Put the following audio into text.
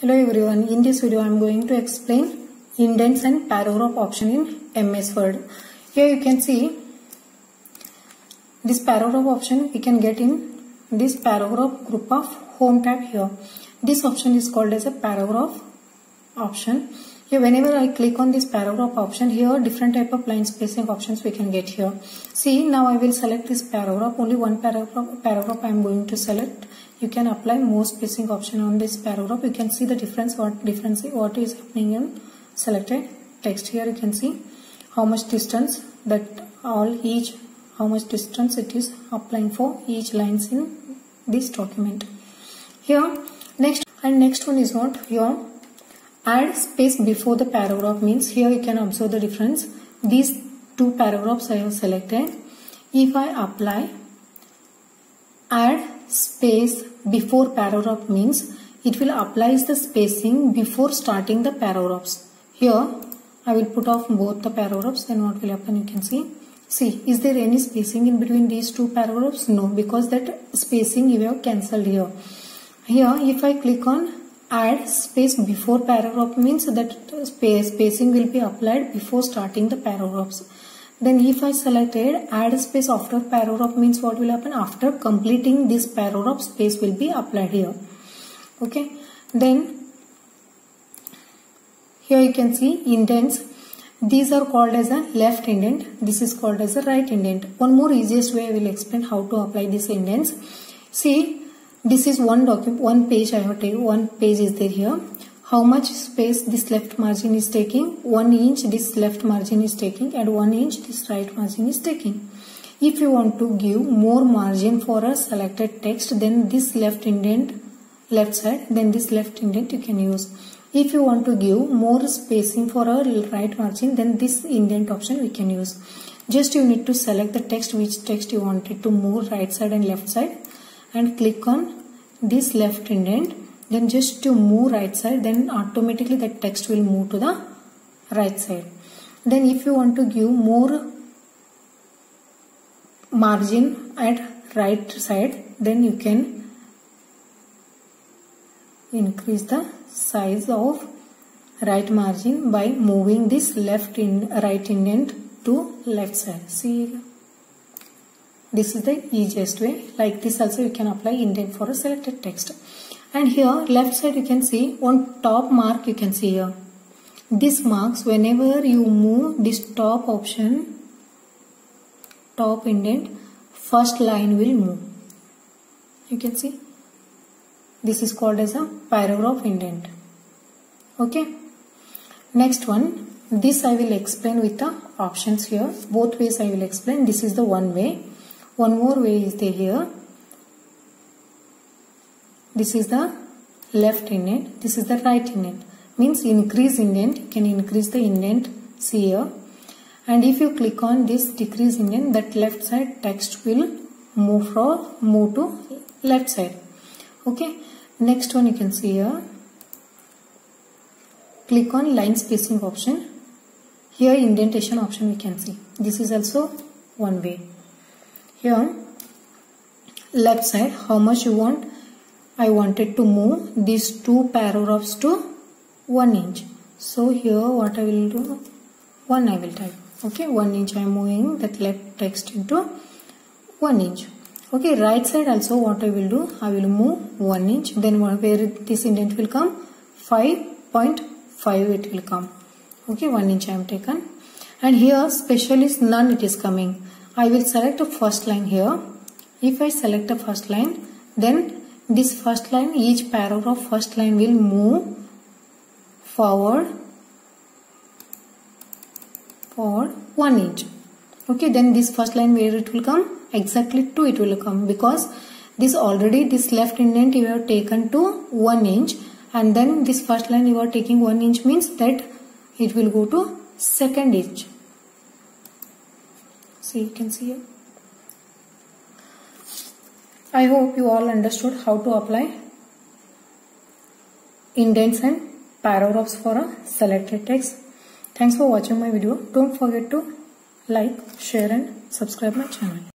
Hello everyone, in this video I am going to explain indents and paragraph option in MS Word. Here you can see this paragraph option we can get in this paragraph group of home tab here. This option is called as a paragraph option. Here whenever I click on this paragraph option here different type of line spacing options we can get here. See now I will select this paragraph only one paragraph paragraph I am going to select. You can apply more spacing option on this paragraph. You can see the difference what difference what is happening in selected text here you can see how much distance that all each how much distance it is applying for each lines in this document. Here next and next one is what here add space before the paragraph means here you can observe the difference. These two paragraphs I have selected. If I apply add space before paragraph means it will apply the spacing before starting the paragraphs. Here I will put off both the paragraphs then what will happen you can see. See is there any spacing in between these two paragraphs? No because that spacing you have cancelled here. Here if I click on add space before paragraph means that space spacing will be applied before starting the paragraphs. Then if I selected add space after paragraph means what will happen? After completing this paragraph space will be applied here. Okay? Then here you can see indents. These are called as a left indent. This is called as a right indent. One more easiest way I will explain how to apply these indents. See this is one document one page i have taken one page is there here. How much space this left margin is taking? One inch this left margin is taking and one inch this right margin is taking. If you want to give more margin for a selected text then this left indent left side then this left indent you can use. If you want to give more spacing for a right margin then this indent option we can use. Just you need to select the text which text you wanted to move right side and left side and click on this left indent then just to move right side then automatically that text will move to the right side. Then if you want to give more margin at right side then you can increase the size of right margin by moving this left in right indent to left side. See this is the easiest way. Like this also you can apply indent for a selected text. And here left side you can see one top mark you can see here. This marks whenever you move this top option, top indent, first line will move. You can see. This is called as a paragraph indent. Okay. Next one. This I will explain with the options here. Both ways I will explain. This is the one way one more way is there here. This is the left indent. This is the right indent. Means increase indent you can increase the indent see here. And if you click on this decrease indent that left side text will move from move to left side. Okay. Next one you can see here. Click on line spacing option. Here indentation option we can see. This is also one way here left side how much you want? I wanted to move these two paragraphs to 1 inch. So here what I will do? 1 I will type. Okay 1 inch I am moving that left text into 1 inch. Okay right side also what I will do? I will move 1 inch. Then where this indent will come? 5.5 it will come. Okay 1 inch I am taken. And here specialist none it is coming I will select a first line here. If I select a first line, then this first line, each paragraph first line will move forward for 1 inch. Okay, then this first line where it will come? Exactly 2 it will come because this already this left indent you have taken to 1 inch and then this first line you are taking 1 inch means that it will go to second inch so you can see it I hope you all understood how to apply indents and paragraphs for a selected text. Thanks for watching my video. Don't forget to like, share and subscribe my channel.